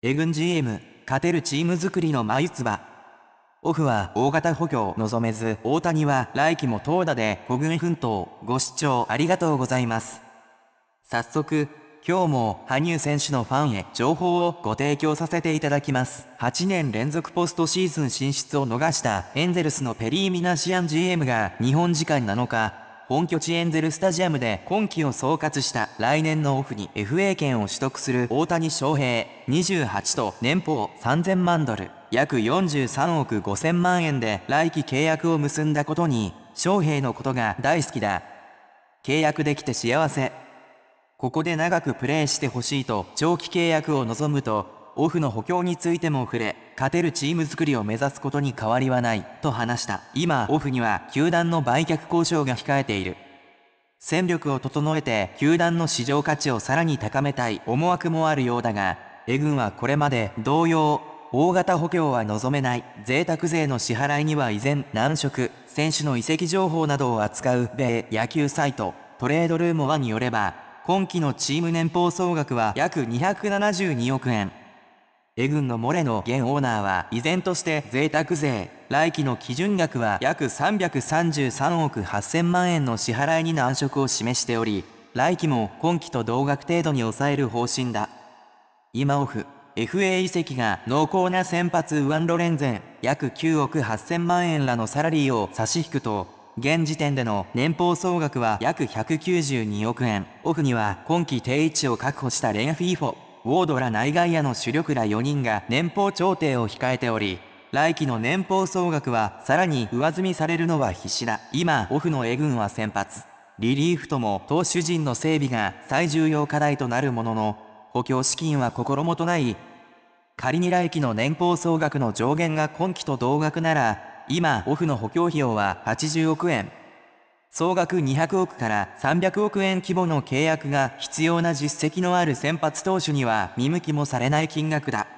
エグン GM、勝てるチーム作りの眉唾。オフは大型補強を望めず、大谷は来季も投打で孤軍奮闘。ご視聴ありがとうございます。早速、今日も羽生選手のファンへ情報をご提供させていただきます。8年連続ポストシーズン進出を逃したエンゼルスのペリー・ミナシアン GM が日本時間7日、本拠地エンゼルスタジアムで今季を総括した来年のオフに FA 権を取得する大谷翔平28と年俸3000万ドル約43億5000万円で来季契約を結んだことに翔平のことが大好きだ。契約できて幸せ。ここで長くプレーしてほしいと長期契約を望むとオフの補強についても触れ、勝てるチーム作りを目指すことに変わりはない、と話した。今、オフには球団の売却交渉が控えている。戦力を整えて球団の市場価値をさらに高めたい思惑もあるようだが、エ軍はこれまで同様、大型補強は望めない、贅沢税の支払いには依然難色、選手の移籍情報などを扱う米野球サイト、トレードルーム1によれば、今季のチーム年俸総額は約272億円。エ軍のモレの現オーナーは依然として贅沢税、来期の基準額は約333億8000万円の支払いに難色を示しており、来期も今期と同額程度に抑える方針だ。今オフ、FA 移籍が濃厚な先発ウアンロレンゼン約9億8000万円らのサラリーを差し引くと、現時点での年俸総額は約192億円。オフには今季定位置を確保したレンフィーフォ。ウォードら内外野の主力ら4人が年俸調停を控えており、来季の年俸総額はさらに上積みされるのは必至だ。今、オフの A 軍は先発。リリーフとも投手陣の整備が最重要課題となるものの、補強資金は心もとない。仮に来季の年俸総額の上限が今季と同額なら、今、オフの補強費用は80億円。総額200億から300億円規模の契約が必要な実績のある先発投手には見向きもされない金額だ。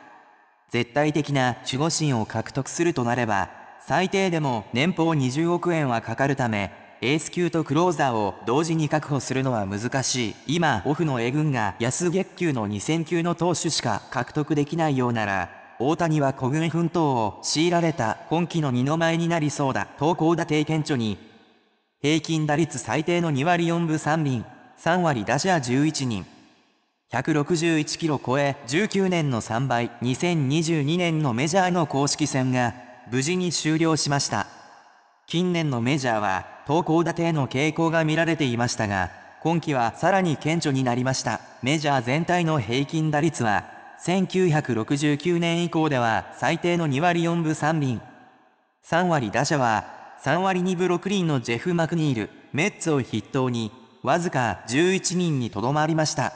絶対的な守護神を獲得するとなれば、最低でも年俸20億円はかかるため、エース級とクローザーを同時に確保するのは難しい。今、オフの A 軍が安月給の2000級の投手しか獲得できないようなら、大谷は孤軍奮闘を強いられた今季の二の前になりそうだ。投稿打定顕著に平均打率最低の2割4分3厘、3割打者11人。161キロ超え19年の3倍、2022年のメジャーの公式戦が無事に終了しました。近年のメジャーは投稿打ての傾向が見られていましたが、今季はさらに顕著になりました。メジャー全体の平均打率は、1969年以降では最低の2割4分3厘。3割打者は3割2分6厘のジェフ・マクニール、メッツを筆頭に、わずか11人にとどまりました。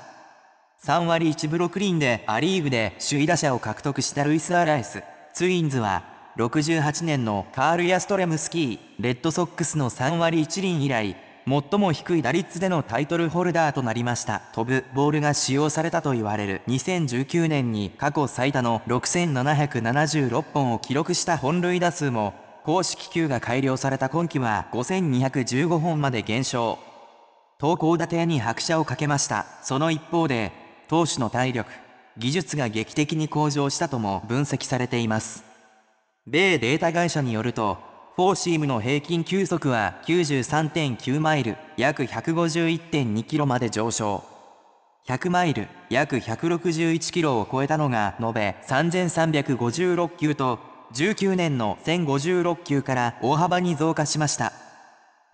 3割1分6厘でアリーグで首位打者を獲得したルイス・アライス。ツインズは、68年のカール・ヤストレムスキー、レッドソックスの3割1厘以来、最も低い打率でのタイトルホルダーとなりました。飛ぶボールが使用されたと言われる2019年に過去最多の6776本を記録した本塁打数も公式球が改良された今季は5215本まで減少。投稿打てに拍車をかけました。その一方で、投手の体力、技術が劇的に向上したとも分析されています。米データ会社によると、フォーシームの平均球速は93.9マイル、約151.2キロまで上昇。100マイル、約161キロを超えたのが延べ3356球と、19年の1056球から大幅に増加しました。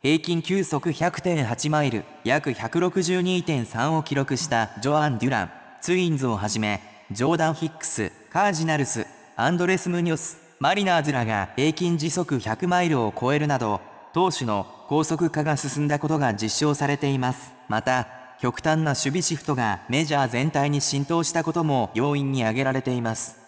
平均球速100.8マイル、約162.3を記録したジョアン・デュラン、ツインズをはじめ、ジョーダン・ヒックス、カージナルス、アンドレス・ムニョス、マリナーズらが平均時速100マイルを超えるなど、投手の高速化が進んだことが実証されています。また、極端な守備シフトがメジャー全体に浸透したことも要因に挙げられています。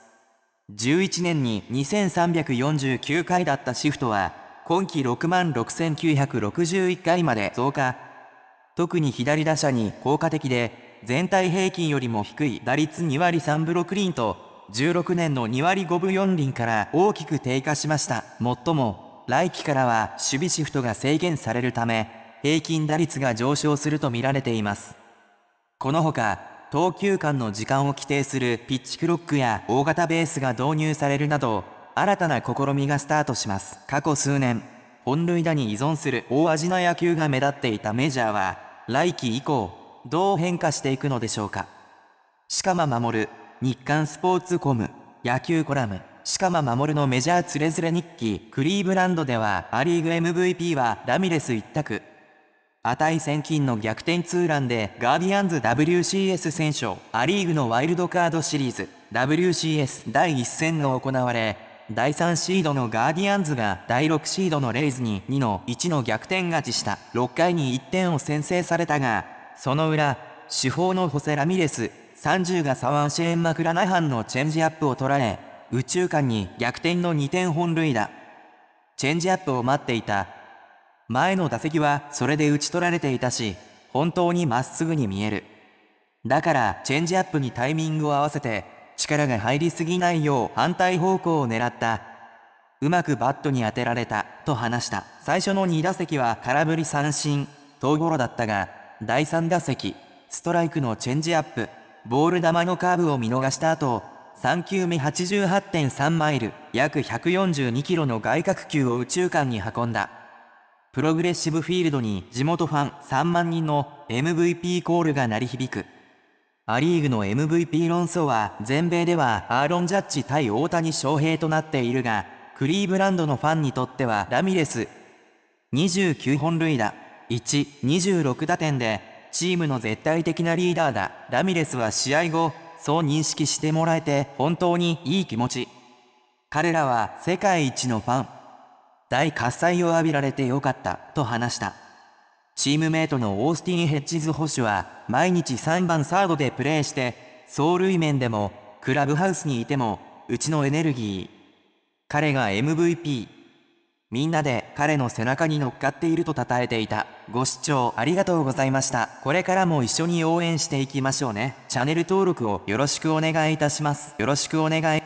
11年に2349回だったシフトは、今季6万6961回まで増加。特に左打者に効果的で、全体平均よりも低い打率2割3分6厘と、16年の2割5分4厘から大きく低下しました。もっとも、来季からは守備シフトが制限されるため、平均打率が上昇すると見られています。このほか、投球間の時間を規定するピッチクロックや大型ベースが導入されるなど、新たな試みがスタートします。過去数年、本塁打に依存する大味な野球が目立っていたメジャーは、来季以降、どう変化していくのでしょうか。鹿間守、日刊スポーツコム、野球コラム、鹿間守のメジャーつれづれ日記、クリーブランドでは、アリーグ MVP はラミレス一択。値千金の逆転ツーランでガーディアンズ WCS 戦勝、アリーグのワイルドカードシリーズ WCS 第1戦が行われ、第3シードのガーディアンズが第6シードのレイズに2の1の逆転勝ちした。6回に1点を先制されたが、その裏、主砲のホセ・ラミレス、30がサワンシェーン・マクラナハンのチェンジアップを捉え、宇宙間に逆転の2点本塁打。チェンジアップを待っていた前の打席はそれで打ち取られていたし、本当にまっすぐに見える。だからチェンジアップにタイミングを合わせて力が入りすぎないよう反対方向を狙った。うまくバットに当てられたと話した。最初の2打席は空振り三振、遠ゴロだったが、第3打席、ストライクのチェンジアップ、ボール球のカーブを見逃した後、3球目88.3マイル、約142キロの外角球を宇宙間に運んだ。プログレッシブフィールドに地元ファン3万人の MVP コールが鳴り響く。アリーグの MVP 論争は全米ではアーロン・ジャッジ対大谷翔平となっているが、クリーブランドのファンにとってはラミレス。29本塁打、1、26打点で、チームの絶対的なリーダーだ。ラミレスは試合後、そう認識してもらえて本当にいい気持ち。彼らは世界一のファン。大喝采を浴びられてよかったと話した。チームメイトのオースティン・ヘッジズ捕手は毎日3番サードでプレーして、走塁面でもクラブハウスにいてもうちのエネルギー。彼が MVP。みんなで彼の背中に乗っかっていると称えていた。ご視聴ありがとうございました。これからも一緒に応援していきましょうね。チャンネル登録をよろしくお願いいたします。よろしくお願い。